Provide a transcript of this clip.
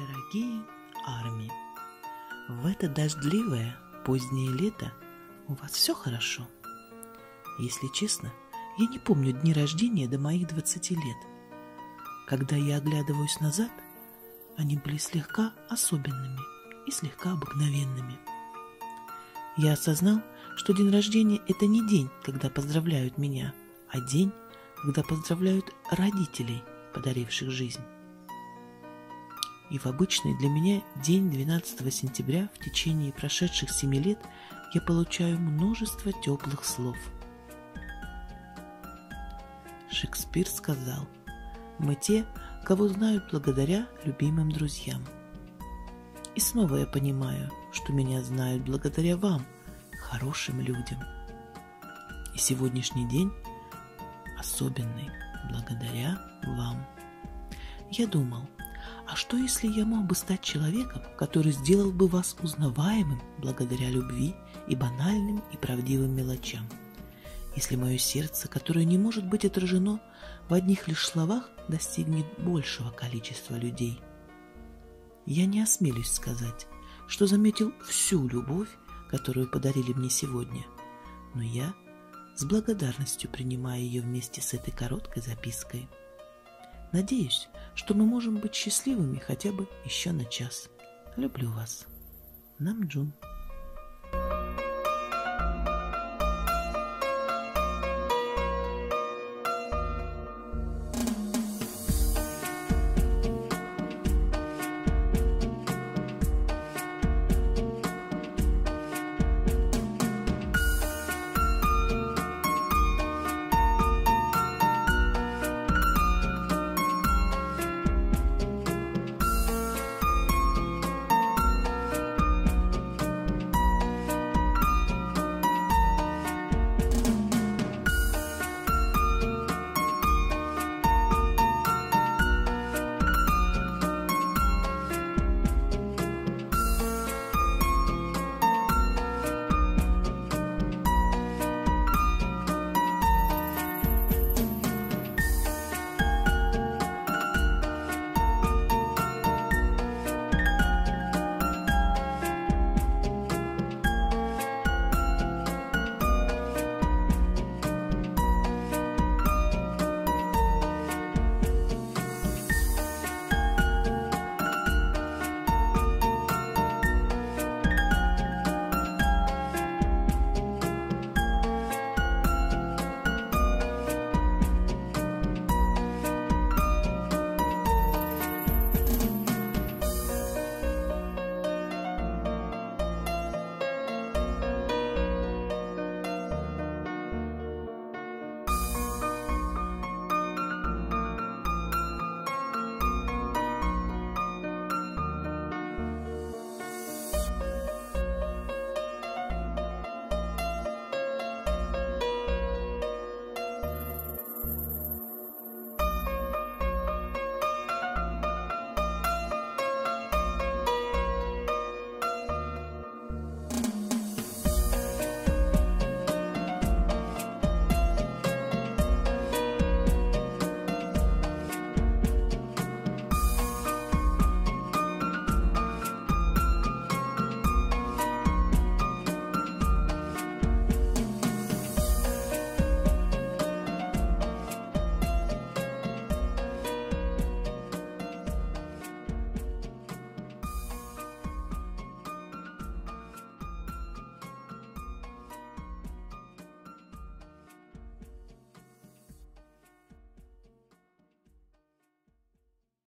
Дорогие армии, в это дождливое позднее лето у вас все хорошо? Если честно, я не помню дни рождения до моих 20 лет. Когда я оглядываюсь назад, они были слегка особенными и слегка обыкновенными. Я осознал, что день рождения – это не день, когда поздравляют меня, а день, когда поздравляют родителей, подаривших жизнь. И в обычный для меня день 12 сентября в течение прошедших семи лет я получаю множество теплых слов. Шекспир сказал, «Мы те, кого знают благодаря любимым друзьям». И снова я понимаю, что меня знают благодаря вам, хорошим людям. И сегодняшний день особенный благодаря вам. Я думал, а что если я мог бы стать человеком, который сделал бы вас узнаваемым благодаря любви и банальным и правдивым мелочам? Если мое сердце, которое не может быть отражено в одних лишь словах, достигнет большего количества людей. Я не осмелюсь сказать, что заметил всю любовь, которую подарили мне сегодня, но я с благодарностью принимаю ее вместе с этой короткой запиской. Надеюсь, что мы можем быть счастливыми хотя бы еще на час. Люблю вас. Намджун.